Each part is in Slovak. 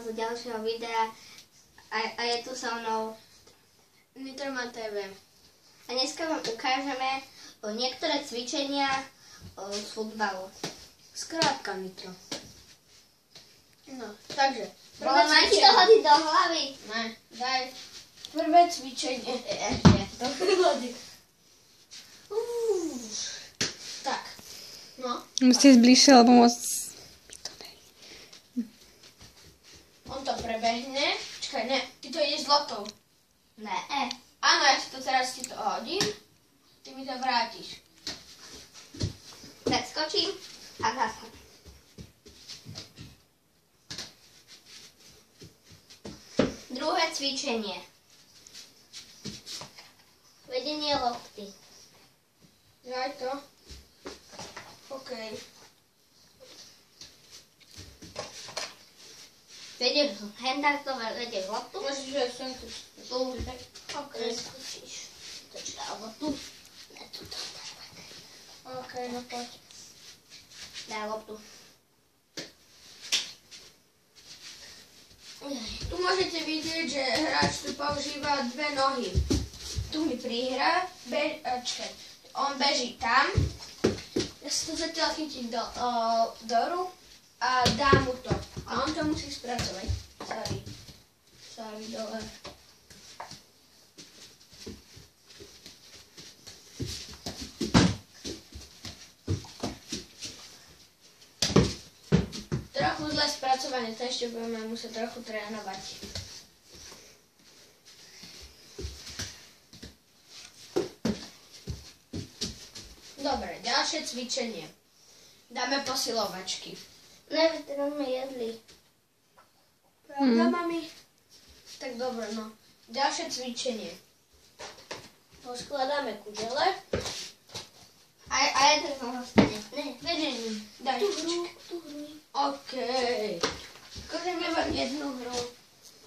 vás do ďalšieho videa a, a je tu so mnou Nitroman TV. a dneska vám ukážeme o niektoré cvičenia o, z futbalu. Skrátka Nitro. No, takže. Bolo ma ti to hodiť do hlavy. Ne, daj. Prvé cvičenie. Ešte. Hodi. Uuu. Tak. No, Musíte ísť bližšie, lebo moc... To ne. on to prebehne. Čakaj, ne, ty to ideš s lotou. Ne. E. Áno, ja si to teraz ti to hodím. Ty mi to vrátiš. Preskočím a zase. Druhé cvičenie. Vedenie lokty. Daj to. OK. Vedieš hen takto, vedieš loktu. Môžeš, že sem tu. Tu. OK. Preskočíš. Počkaj, alebo tu. Ne, tu, tu. OK, no poď. Daj loptu. Tu môžete vidieť, že hráč tu používa dve nohy. Tu mi prihra, be, čakaj, on beží tam. Ja si to zatiaľ chytím do, o, do rúk a dám mu to. To musí spracovať. Sorry. Sorry, dole. Trochu zle spracované, to ešte budeme musieť trochu trénovať. Dobre, ďalšie cvičenie. Dáme posilovačky. Ne, teraz sme jedli. Pravda, mami? Tak dobre, no. Ďalšie cvičenie. Poskladáme kudele. A, a jeden som zostane. Ne, vedení. Daj. Tu hru, tu hru. OK. Akože nemám jednu hru.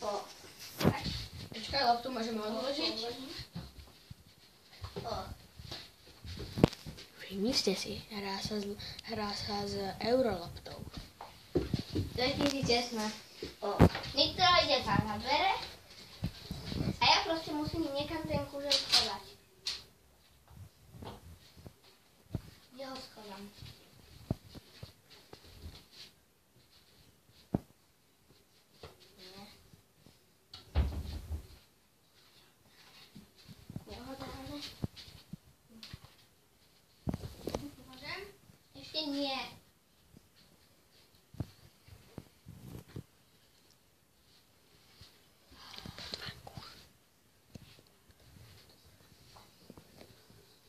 O. Počkaj, loptu môžeme odložiť. O. Vymyslite si, hrá sa, hrá sa s euroloptou. 2016. O. Ide tam na dvere. A ja proste musím niekam ten kúžel schodať. Kde ho schodám? Nie. Kde ho dáme? Môžem? Ešte nie.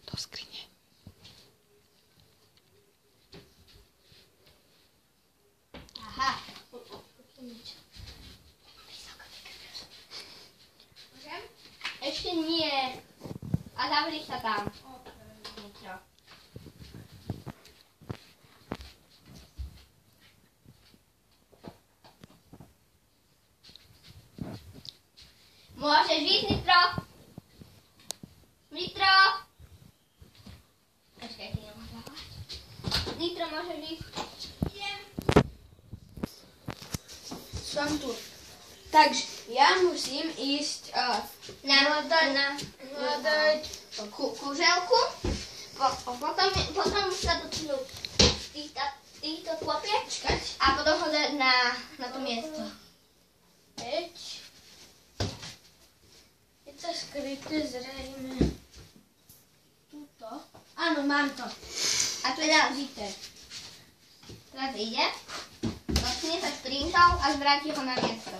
Do skrine. Aha. Môžem? Ešte nie. A zavri sa tam. Môžeš ísť, Nitro? Nitro? Počkaj, ty nemôžeš zavolať. Nitro, môžeš ísť? Idem. Som tu. Takže ja musím ísť uh, Na, Hľadať. na, hľadať ku, kuželku. Po, po, potom, potom sa dotknú týchto, týchto klopiek a potom ho dať na, na to miesto. 5. Je to skryté zrejme. Tuto. Áno, mám to. A teraz, Skryté. teraz ide, dotkne sa sprintov a zvráti ho na miesto.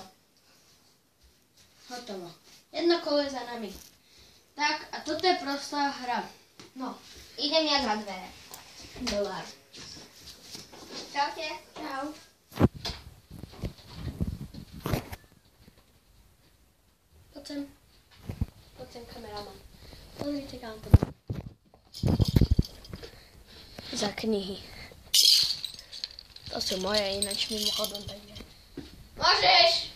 Hotovo. Jedno kolo je za nami. Tak, a toto je prostá hra. No, Idem ja za dvere. dolár. Čaute. Čau. Poď sem. Poď sem, kameraman. Pozrite, kam to. Za knihy. To sú moje ináč mimochodom, takže... Môžeš.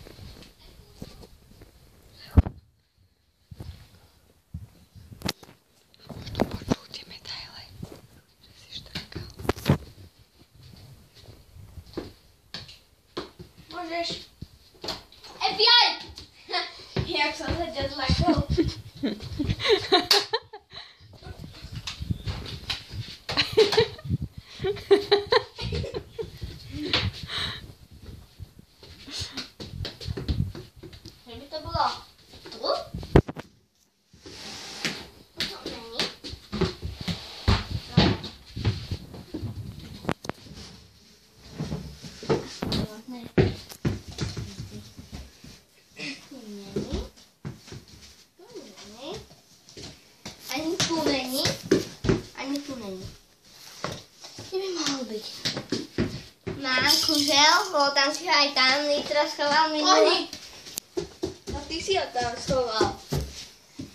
Môžeš. FBI! Jak som sa ťa zlakol. Že by to bolo tu? To není. No. Ne. Není. Tu není. Ani tu není. Ani tu není. Kde by mohol byť? Mám kužel, bol tam si aj tam, Nitro schoval. Oni! No ty si ho tam schoval.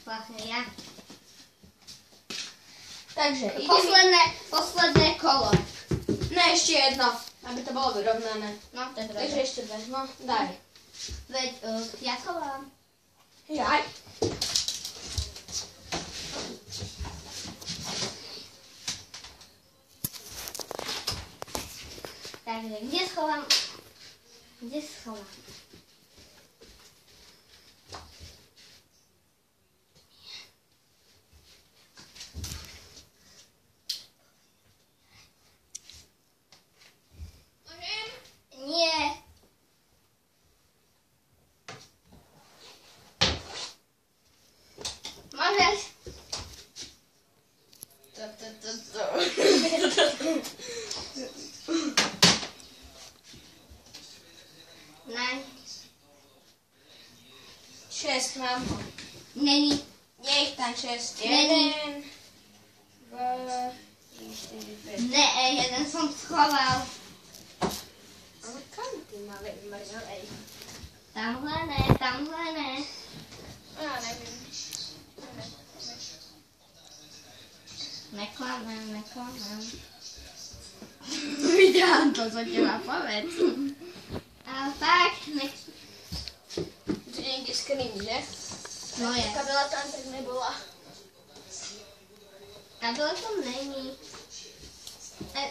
Vlastne ja. Takže, ideme. Posledné, posledné kolo. No ešte jedno, aby to bolo vyrovnané. No, je Takže ešte dve, no daj. Veď, uh, ja schovám. Jaj. Takže, kde schovám? Kde schovám? Nie. Możesz. To, to, to, to. Nein. Šest mám ho. Není. Je ich tam šest. Není. Jeden, dva, tri, štyri, päť. Ne, jeden som schoval. Ale kam ty malý mrňavej? Tamhle ne, tamhle ne. Ja neviem. Neklamem, neklamem. Vydám to za teba, povedz. Ale tak, nech... Tu niekde skrin, že? No je. Kabela tam tak nebola. A dole tam není. E,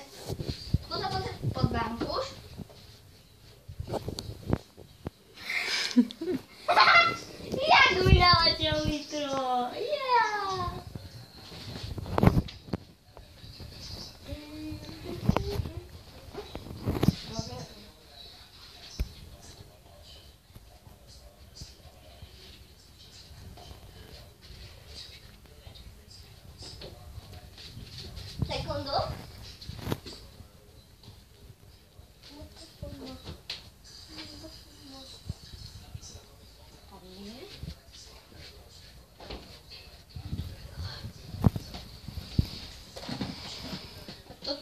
skúsa pozrieť pod banku. Jak mi naletel litro.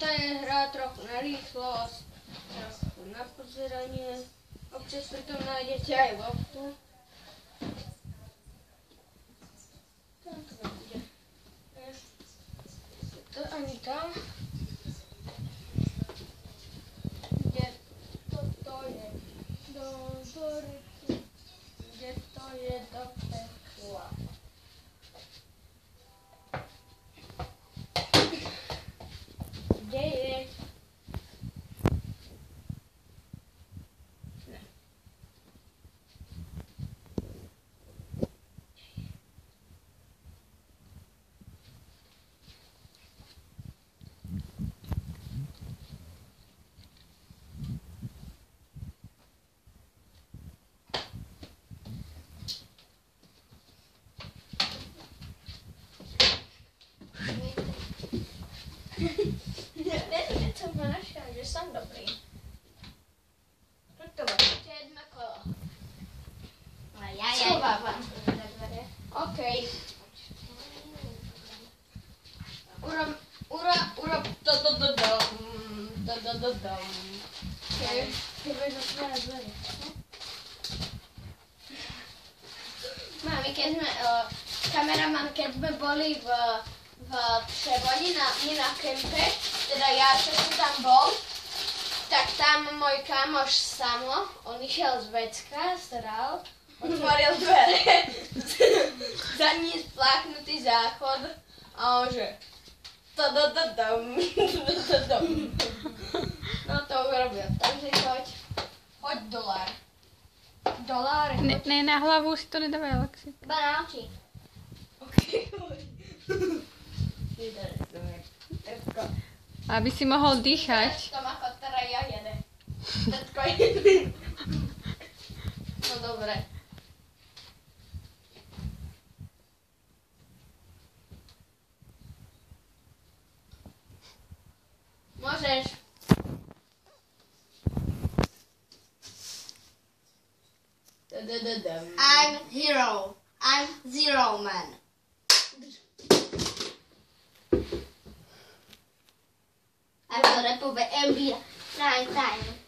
Toto je hra trochu na rýchlosť, trochu na pozeranie. Občas pri tom nájdete aj loptu. To To ani tam. Kde toto je do, do reky. Kde to je do pekla. Kde je? Ne. Neviem, čo máš, ale že som dobrý. Toto máš ešte jedno kolo. A ja, ja. Schovávam. OK. Urob, urob, urob to, to, to, dom. To, to, to, dom. Keď keď budeš otvárať dvere. Mami, keď sme, uh, kameraman, keď sme boli v, v Převodi na, nie na kempe, teda ja, čo som tam bol, tak tam môj kamoš Samo, on išiel z vecka, staral, otvoril dvere, za ní spláchnutý záchod a on že to do do dom, to do dom. No to urobil, takže choď, choď dolár. doláre. Ne, na hlavu si to nedávaj, Alexi. Iba na oči. Aby si mohol dýchať. Trtko ako teda ja jede. No dobre. I'm hero. I'm zero man. I'm the Ako repové NBA. Prime time.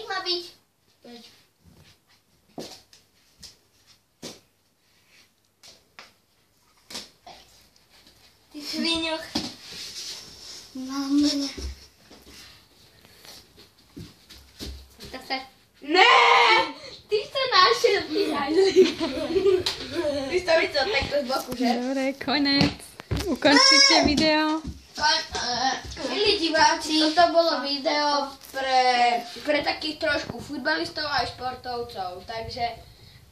Ich má byť? Ty sviňoch. Mám mňa. Zase. Ne! Ty sa našiel, ty hajzli. Ty to videl takto z boku, že? Dobre, konec. Ukončite video. Milí diváci, toto bolo video pre, pre takých trošku futbalistov aj športovcov, takže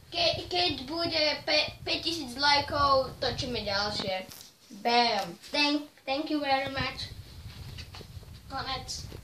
ke, keď bude pe, 5000 lajkov, točíme ďalšie. Bam! Thank, thank you very much. Konec.